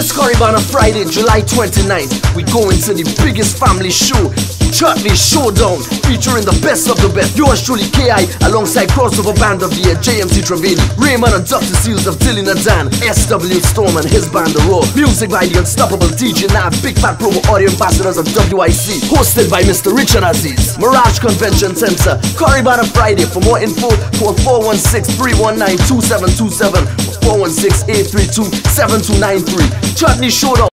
This Caribana Friday, July 29th, we go into the biggest family show, Chutney Showdown, featuring the best of the best. Yours truly, KI, alongside crossover band of the year, JMC Triveni, Raymond and Dr. Seals of Dylan Dan, SW Storm and his band The Raw. Music by the unstoppable DJ Nav, Big Fat Promo Audio Ambassadors of WIC, hosted by Mr. Richard Aziz. Mirage Convention Center, Caribana Friday. For more info, call 416 319 2727 416 832 7293. Chutney Showdown.